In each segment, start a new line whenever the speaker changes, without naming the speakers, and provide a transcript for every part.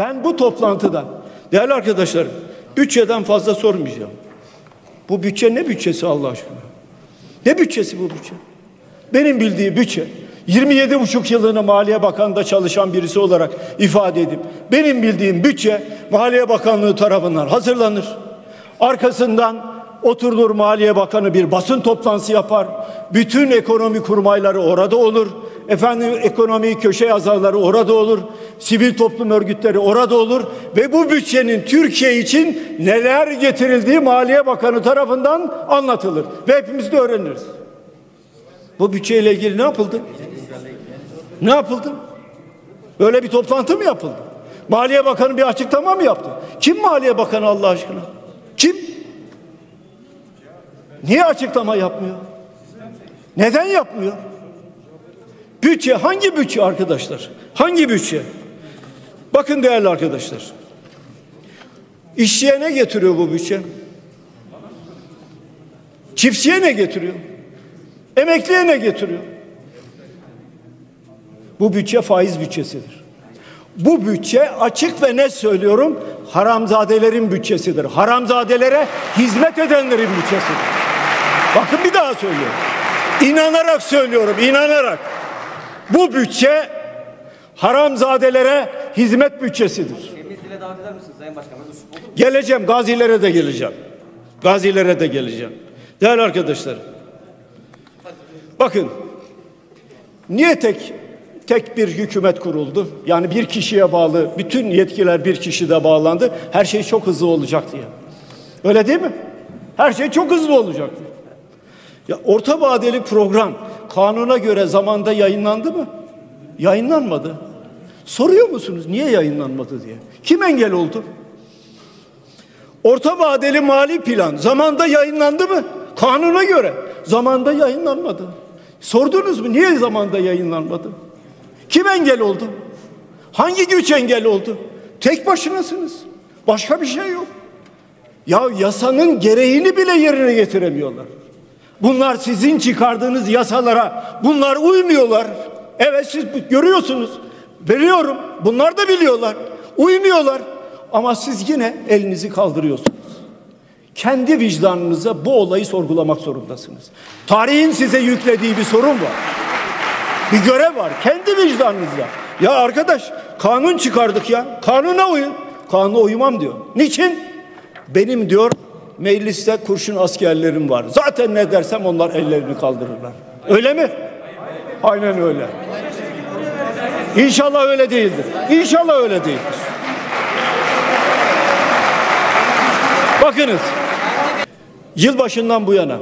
Ben bu toplantıda değerli arkadaşlarım bütçeden fazla sormayacağım. Bu bütçe ne bütçesi Allah aşkına? Ne bütçesi bu bütçe? Benim bildiği bütçe 27 buçuk yılını Maliye Bakanlığı'nda çalışan birisi olarak ifade edip benim bildiğim bütçe Maliye Bakanlığı tarafından hazırlanır. Arkasından oturulur Maliye Bakanı bir basın toplantısı yapar. Bütün ekonomi kurmayları orada olur. Efendim ekonomi köşe yazarları orada olur. Sivil toplum örgütleri orada olur ve bu bütçenin Türkiye için neler getirildiği Maliye Bakanı tarafından anlatılır ve hepimiz de öğreniriz. Bu bütçeyle ilgili ne yapıldı? Ne yapıldı? Böyle bir toplantı mı yapıldı? Maliye Bakanı bir açıklama mı yaptı? Kim Maliye Bakanı Allah aşkına? Kim? Niye açıklama yapmıyor? Neden yapmıyor? Bütçe hangi bütçe arkadaşlar? Hangi bütçe? Bakın değerli arkadaşlar. İşçiye ne getiriyor bu bütçe? Çiftçiye ne getiriyor? Emekliye ne getiriyor? Bu bütçe faiz bütçesidir. Bu bütçe açık ve net söylüyorum haramzadelerin bütçesidir. Haramzadelere hizmet edenlerin bütçesidir. Bakın bir daha söylüyorum. İnanarak söylüyorum, inanarak. Bu bütçe haramzadelere hizmet bütçesidir.
Emniyetine davet eder misiniz Sayın Başkanım? Olur.
Geleceğim, gazilere de geleceğim. Gazilere de geleceğim. Değerli arkadaşlar. Bakın. Niye tek tek bir hükümet kuruldu? Yani bir kişiye bağlı, bütün yetkiler bir kişide bağlandı. Her şey çok hızlı olacak diye. Öyle değil mi? Her şey çok hızlı olacaktı. Ya orta vadeli program kanuna göre zamanda yayınlandı mı? Yayınlanmadı. Soruyor musunuz niye yayınlanmadı diye? Kim engel oldu? Orta vadeli mali plan zamanda yayınlandı mı? Kanuna göre zamanda yayınlanmadı. Sordunuz mu niye zamanda yayınlanmadı? Kim engel oldu? Hangi güç engel oldu? Tek başınasınız. Başka bir şey yok. Ya yasanın gereğini bile yerine getiremiyorlar. Bunlar sizin çıkardığınız yasalara bunlar uymuyorlar. Evet siz görüyorsunuz. Veriyorum. Bunlar da biliyorlar. Uymuyorlar. Ama siz yine elinizi kaldırıyorsunuz. Kendi vicdanınıza bu olayı sorgulamak zorundasınız. Tarihin size yüklediği bir sorun var. Bir görev var. Kendi vicdanınızda. Ya arkadaş kanun çıkardık ya. Kanuna uyun. Kanuna uymam diyor. Niçin? Benim diyor mecliste kurşun askerlerim var. Zaten ne dersem onlar ellerini kaldırırlar. Öyle mi? Aynen öyle. İnşallah öyle değildir. İnşallah öyle değildir. Bakınız. Yılbaşından bu yana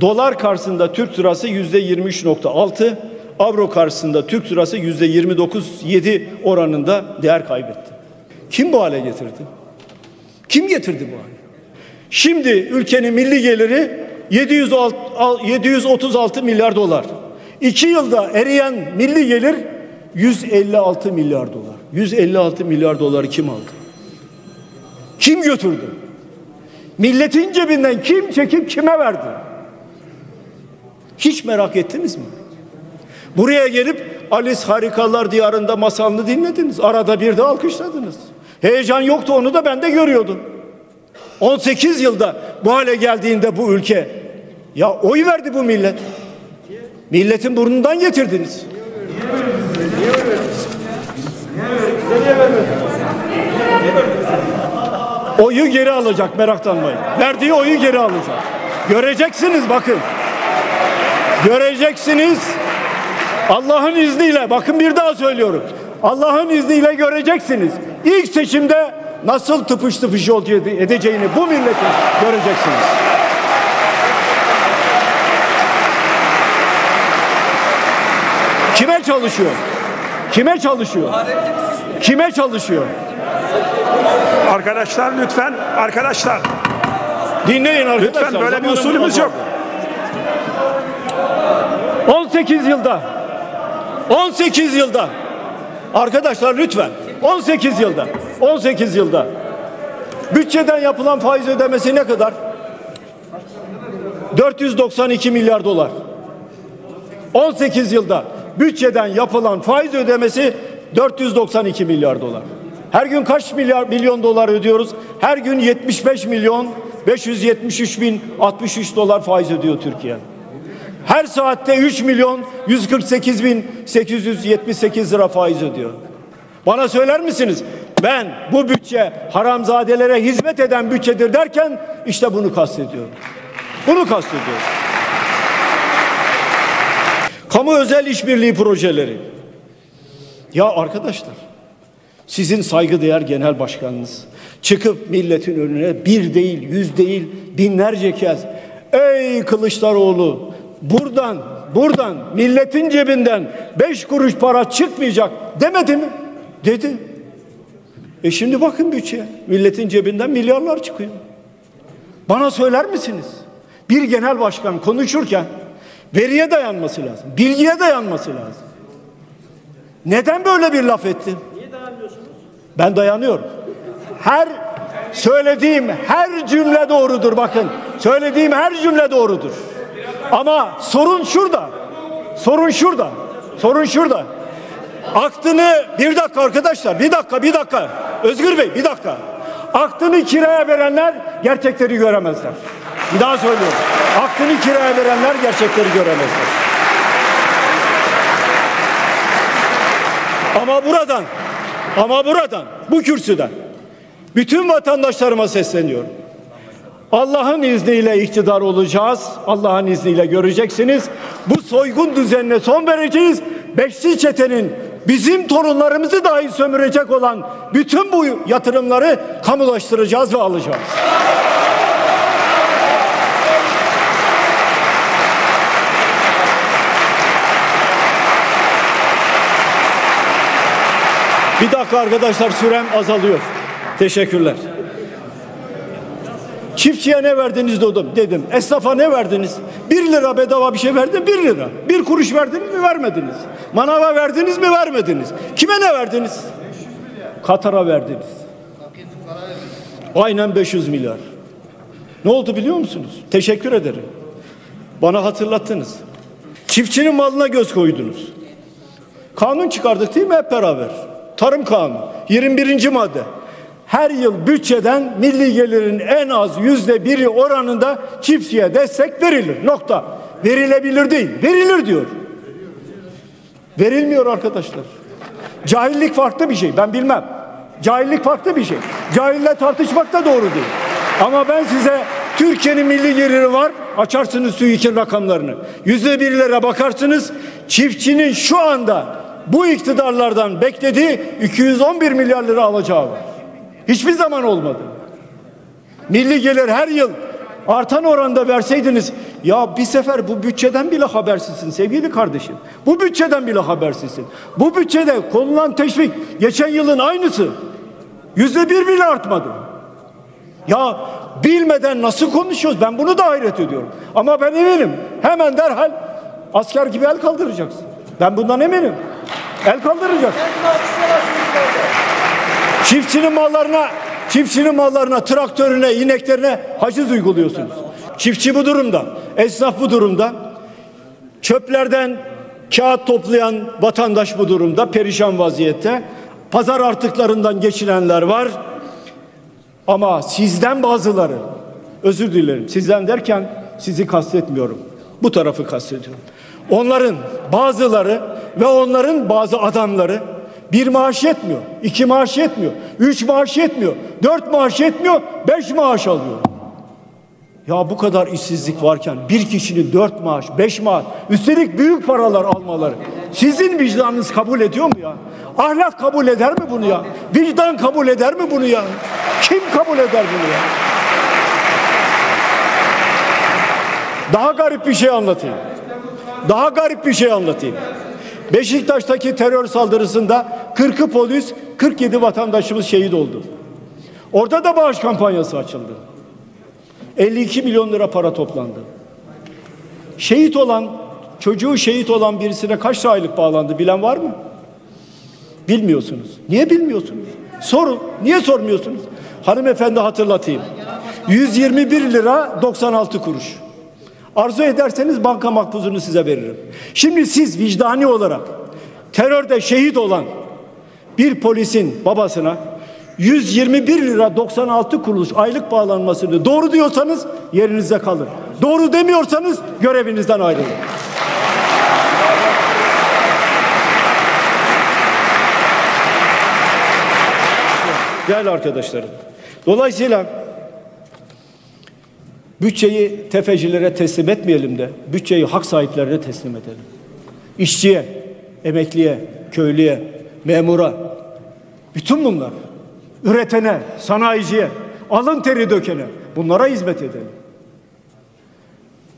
dolar karşısında Türk lirası yüzde 23.6, avro karşısında Türk lirası yüzde 29.7 oranında değer kaybetti. Kim bu hale getirdi? Kim getirdi bu hale? Şimdi ülkenin milli geliri 736 milyar dolar. İki yılda eriyen milli gelir 156 milyar dolar. 156 milyar doları kim aldı? Kim götürdü? Milletin cebinden kim çekip kime verdi? Hiç merak ettiniz mi? Buraya gelip Alice Harikalar Diyarında masalını dinlediniz. Arada bir de alkışladınız. Heyecan yoktu onu da ben de görüyordum. 18 yılda bu hale geldiğinde bu ülke ya oy verdi bu millet. Milletin burnundan getirdiniz. Oyu geri alacak meraklanmayın. Verdiği oyu geri alacak. Göreceksiniz bakın. Göreceksiniz. Allah'ın izniyle bakın bir daha söylüyorum. Allah'ın izniyle göreceksiniz. İlk seçimde nasıl tıpış tıpış yol edeceğini bu milletin göreceksiniz. Kime çalışıyor? Kime çalışıyor? Kime çalışıyor?
Arkadaşlar lütfen arkadaşlar
Dinleyin arkadaşlar.
lütfen böyle bir usulümüz yok.
azaldı. 18 yılda 18 yılda arkadaşlar lütfen 18 yılda 18 yılda bütçeden yapılan faiz ödemesi ne kadar? 492 milyar dolar. 18 yılda bütçeden yapılan faiz ödemesi 492 milyar dolar. Her gün kaç milyar milyon dolar ödüyoruz? Her gün 75 milyon 573 bin 63 dolar faiz ödüyor Türkiye. Her saatte 3 milyon 148 bin 878 lira faiz ödüyor. Bana söyler misiniz? Ben bu bütçe haramzadelere hizmet eden bütçedir derken işte bunu kastediyorum. Bunu kastediyorum. Kamu özel işbirliği projeleri. Ya arkadaşlar sizin saygıdeğer genel başkanınız çıkıp milletin önüne bir değil, yüz değil, binlerce kez ey Kılıçdaroğlu buradan, buradan milletin cebinden beş kuruş para çıkmayacak demedi mi? Dedi. E şimdi bakın bütçeye. Milletin cebinden milyarlar çıkıyor. Bana söyler misiniz? Bir genel başkan konuşurken veriye dayanması lazım. Bilgiye dayanması lazım. Neden böyle bir laf etti? Niye dayanmıyorsunuz? Ben dayanıyorum. Her söylediğim her cümle doğrudur bakın. Söylediğim her cümle doğrudur. Ama sorun şurada. Sorun şurada. Sorun şurada. Aklını bir dakika arkadaşlar bir dakika bir dakika Özgür Bey bir dakika aklını kiraya verenler gerçekleri göremezler bir daha söylüyorum aklını kiraya verenler gerçekleri göremezler ama buradan ama buradan bu kürsüden bütün vatandaşlarıma sesleniyorum Allah'ın izniyle iktidar olacağız. Allah'ın izniyle göreceksiniz. Bu soygun düzenine son vereceğiz. Beşli çetenin bizim torunlarımızı dahi sömürecek olan bütün bu yatırımları kamulaştıracağız ve alacağız. Bir dakika arkadaşlar sürem azalıyor. Teşekkürler. Çiftçiye ne verdiniz dedim. Esnafa ne verdiniz? Bir lira bedava bir şey verdim bir lira. Bir kuruş verdiniz mi vermediniz. Manava verdiniz mi vermediniz. Kime ne verdiniz? Katar'a verdiniz. Aynen 500 milyar. Ne oldu biliyor musunuz? Teşekkür ederim. Bana hatırlattınız. Çiftçinin malına göz koydunuz. Kanun çıkardık değil mi hep beraber? Tarım kanunu 21. madde her yıl bütçeden milli gelirin en az yüzde biri oranında çiftçiye destek verilir. Nokta. Verilebilir değil. Verilir diyor. Verilmiyor arkadaşlar. Cahillik farklı bir şey. Ben bilmem. Cahillik farklı bir şey. Cahille tartışmak da doğru değil. Ama ben size Türkiye'nin milli geliri var. Açarsınız TÜİK'in rakamlarını. Yüzde birlere bakarsınız. Çiftçinin şu anda bu iktidarlardan beklediği 211 milyar lira alacağı var. Hiçbir zaman olmadı. Milli gelir her yıl artan oranda verseydiniz ya bir sefer bu bütçeden bile habersizsin sevgili kardeşim. Bu bütçeden bile habersizsin. Bu bütçede konulan teşvik geçen yılın aynısı. Yüzde bir bile artmadı. Ya bilmeden nasıl konuşuyoruz ben bunu da hayret ediyorum. Ama ben eminim hemen derhal asker gibi el kaldıracaksın. Ben bundan eminim. El kaldıracaksın. Çiftçinin mallarına, çiftçinin mallarına, traktörüne, ineklerine haciz uyguluyorsunuz. Çiftçi bu durumda, esnaf bu durumda. Çöplerden kağıt toplayan vatandaş bu durumda, perişan vaziyette. Pazar artıklarından geçilenler var. Ama sizden bazıları, özür dilerim, sizden derken sizi kastetmiyorum. Bu tarafı kastediyorum. Onların bazıları ve onların bazı adamları bir maaş yetmiyor, iki maaş yetmiyor, üç maaş yetmiyor, dört maaş yetmiyor, beş maaş alıyor. Ya bu kadar işsizlik varken bir kişinin dört maaş, beş maaş, üstelik büyük paralar almaları sizin vicdanınız kabul ediyor mu ya? Ahlak kabul eder mi bunu ya? Vicdan kabul eder mi bunu ya? Kim kabul eder bunu ya? Daha garip bir şey anlatayım. Daha garip bir şey anlatayım. Beşiktaş'taki terör saldırısında 40'ı polis, 47 vatandaşımız şehit oldu. Orada da bağış kampanyası açıldı. 52 milyon lira para toplandı. Şehit olan, çocuğu şehit olan birisine kaç aylık bağlandı bilen var mı? Bilmiyorsunuz. Niye bilmiyorsunuz? Sorun. Niye sormuyorsunuz? Hanımefendi hatırlatayım. 121 lira 96 kuruş. Arzu ederseniz banka makbuzunu size veririm. Şimdi siz vicdani olarak terörde şehit olan bir polisin babasına 121 lira 96 kuruş aylık bağlanmasını doğru diyorsanız yerinizde kalın. Doğru demiyorsanız görevinizden ayrılın. Değerli arkadaşlarım. Dolayısıyla bütçeyi tefecilere teslim etmeyelim de bütçeyi hak sahiplerine teslim edelim. İşçiye, emekliye, köylüye, memura, bütün bunlar üretene, sanayiciye, alın teri dökene bunlara hizmet edelim.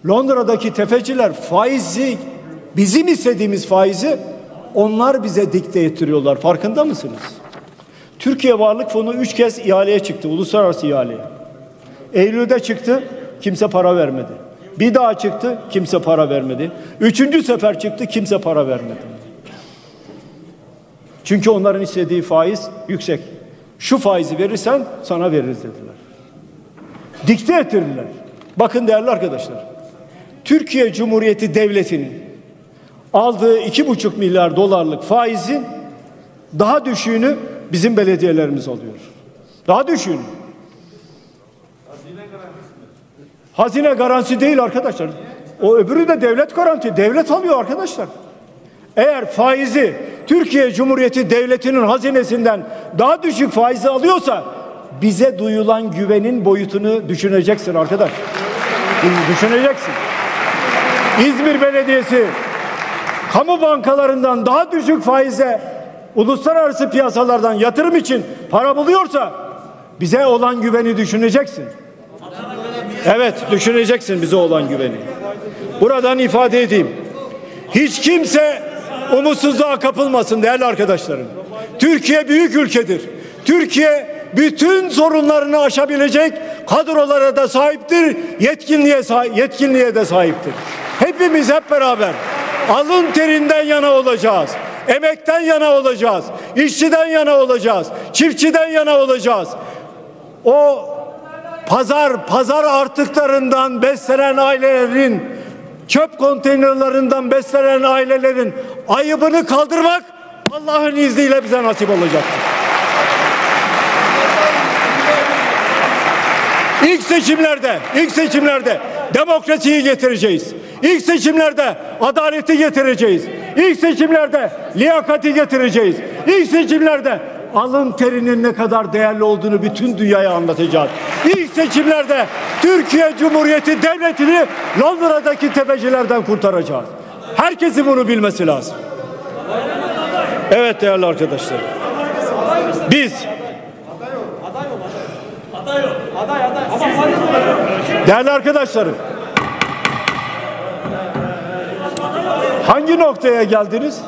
Londra'daki tefeciler faizi bizim istediğimiz faizi onlar bize dikte ettiriyorlar. Farkında mısınız? Türkiye Varlık Fonu üç kez ihaleye çıktı. Uluslararası ihaleye. Eylül'de çıktı. Kimse para vermedi. Bir daha çıktı. Kimse para vermedi. Üçüncü sefer çıktı. Kimse para vermedi. Çünkü onların istediği faiz yüksek. Şu faizi verirsen sana veririz dediler. Dikte ettirdiler. Bakın değerli arkadaşlar. Türkiye Cumhuriyeti Devleti'nin aldığı iki buçuk milyar dolarlık faizin daha düşüğünü bizim belediyelerimiz alıyor. Daha düşüğünü. Hazine garantisi değil arkadaşlar. O öbürü de devlet garanti. Devlet alıyor arkadaşlar. Eğer faizi Türkiye Cumhuriyeti Devleti'nin hazinesinden daha düşük faizi alıyorsa bize duyulan güvenin boyutunu düşüneceksin arkadaş. Düşüneceksin. İzmir Belediyesi kamu bankalarından daha düşük faize uluslararası piyasalardan yatırım için para buluyorsa bize olan güveni düşüneceksin. Evet düşüneceksin bize olan güveni. Buradan ifade edeyim. Hiç kimse umutsuzluğa kapılmasın değerli arkadaşlarım. Türkiye büyük ülkedir. Türkiye bütün sorunlarını aşabilecek kadrolara da sahiptir, yetkinliğe yetkinliğe de sahiptir. Hepimiz hep beraber alın terinden yana olacağız. Emekten yana olacağız. işçiden yana olacağız. Çiftçiden yana olacağız. O pazar pazar artıklarından beslenen ailelerin çöp konteynerlerinden beslenen ailelerin ayıbını kaldırmak Allah'ın izniyle bize nasip olacaktır. İlk seçimlerde, ilk seçimlerde demokrasiyi getireceğiz. İlk seçimlerde adaleti getireceğiz. İlk seçimlerde liyakati getireceğiz. İlk seçimlerde alın terinin ne kadar değerli olduğunu bütün dünyaya anlatacağız. İlk seçimlerde Türkiye Cumhuriyeti Devleti'ni Londra'daki tefecilerden kurtaracağız. Herkesin bunu bilmesi lazım. Evet değerli arkadaşlar. Biz Değerli arkadaşlarım. Hangi noktaya geldiniz?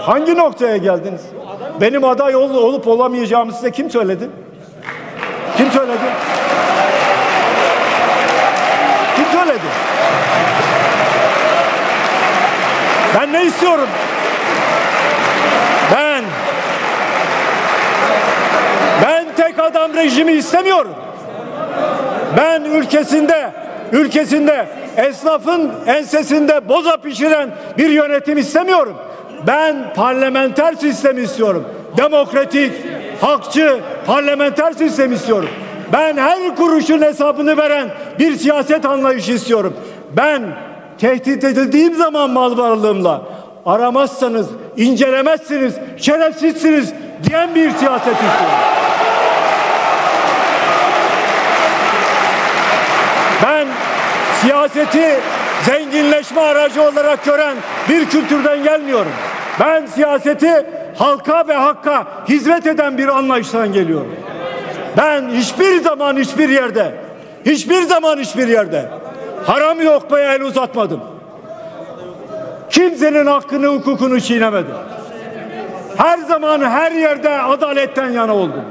Hangi noktaya geldiniz? Benim aday ol, olup olamayacağımı size kim söyledi? Kim söyledi? Kim söyledi? Ben ne istiyorum? Ben ben tek adam rejimi istemiyorum. Ben ülkesinde ülkesinde esnafın ensesinde boza pişiren bir yönetim istemiyorum. Ben parlamenter sistem istiyorum. Demokratik, hakçı, parlamenter sistem istiyorum. Ben her kuruşun hesabını veren bir siyaset anlayışı istiyorum. Ben tehdit edildiğim zaman mal varlığımla aramazsanız, incelemezsiniz, şerefsizsiniz diyen bir siyaset istiyorum. Ben siyaseti zenginleşme aracı olarak gören bir kültürden gelmiyorum. Ben siyaseti halka ve hakka hizmet eden bir anlayıştan geliyorum. Ben hiçbir zaman hiçbir yerde, hiçbir zaman hiçbir yerde haram lokmaya el uzatmadım. Kimsenin hakkını, hukukunu çiğnemedim. Her zaman her yerde adaletten yana oldum.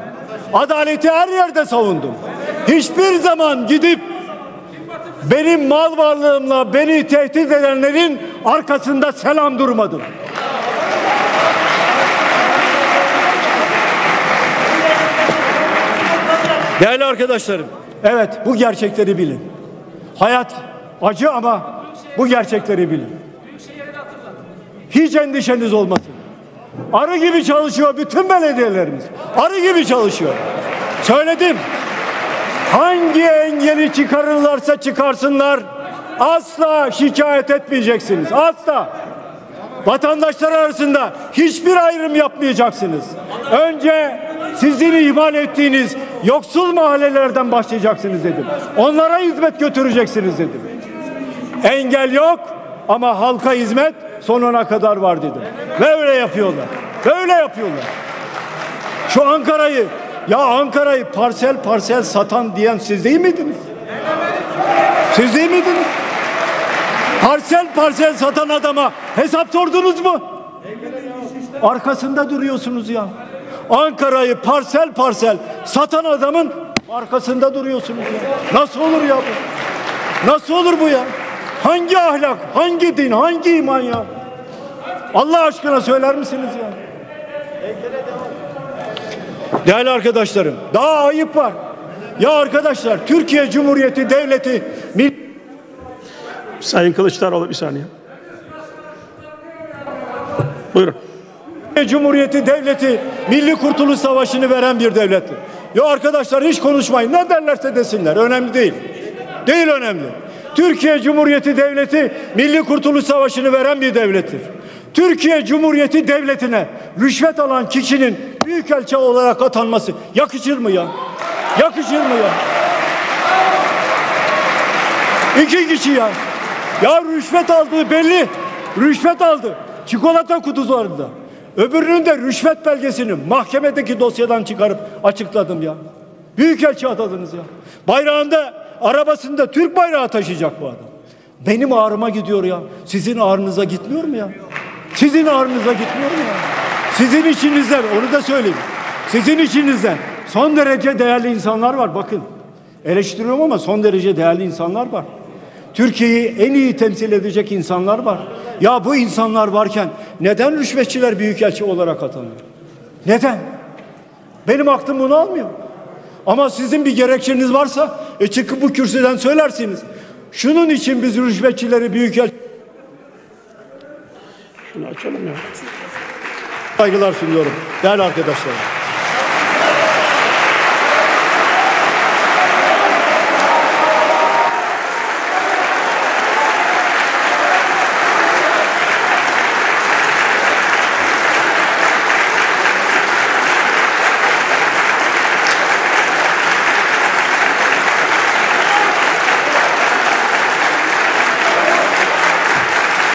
Adaleti her yerde savundum. Hiçbir zaman gidip benim mal varlığımla beni tehdit edenlerin arkasında selam durmadım. Değerli arkadaşlarım, evet bu gerçekleri bilin. Hayat acı ama bu gerçekleri bilin. Hiç endişeniz olmasın. Arı gibi çalışıyor bütün belediyelerimiz. Arı gibi çalışıyor. Söyledim. Hangi engeli çıkarırlarsa çıkarsınlar asla şikayet etmeyeceksiniz. Asla. Vatandaşlar arasında hiçbir ayrım yapmayacaksınız. Önce sizin ihmal ettiğiniz yoksul mahallelerden başlayacaksınız dedim. Onlara hizmet götüreceksiniz dedim. Engel yok ama halka hizmet sonuna kadar var dedim. Böyle yapıyorlar. Böyle yapıyorlar. Şu Ankara'yı ya Ankara'yı parsel parsel satan diyen siz değil miydiniz? Siz değil miydiniz? Parsel parsel satan adama hesap sordunuz mu? Arkasında duruyorsunuz ya. Ankara'yı parsel parsel satan adamın arkasında duruyorsunuz ya. Nasıl olur ya bu? Nasıl olur bu ya? Hangi ahlak, hangi din, hangi iman ya? Allah aşkına söyler misiniz ya? Değerli arkadaşlarım, daha ayıp var. Ya arkadaşlar, Türkiye Cumhuriyeti Devleti Mil-
Sayın Kılıçdaroğlu bir saniye. Buyurun.
Türkiye Cumhuriyeti Devleti Milli Kurtuluş Savaşı'nı veren bir devlettir. Ya arkadaşlar hiç konuşmayın. Ne derlerse desinler. Önemli değil. Değil önemli. Türkiye Cumhuriyeti Devleti Milli Kurtuluş Savaşı'nı veren bir devlettir. Türkiye Cumhuriyeti Devleti'ne rüşvet alan kişinin büyükelçi olarak atanması yakışır mı ya? Yakışır mı ya? İki kişi ya. Ya rüşvet aldığı belli. Rüşvet aldı. Çikolata kutularında. Öbürünün de rüşvet belgesini mahkemedeki dosyadan çıkarıp açıkladım ya. Büyükelçi atadınız ya. Bayrağında, arabasında Türk bayrağı taşıyacak bu adam. Benim ağrıma gidiyor ya. Sizin ağrınıza gitmiyor mu ya? Sizin ağrınıza gitmiyor mu ya? Sizin içinizden, onu da söyleyeyim. Sizin içinizden son derece değerli insanlar var bakın. Eleştiriyorum ama son derece değerli insanlar var. Türkiye'yi en iyi temsil edecek insanlar var. Ya bu insanlar varken neden rüşvetçiler büyükelçi olarak atanıyor? Neden? Benim aklım bunu almıyor. Ama sizin bir gerekçeniz varsa e çıkıp bu kürsüden söylersiniz. Şunun için biz rüşvetçileri büyükelçi
Şunu açalım ya.
saygılar sunuyorum değerli arkadaşlar.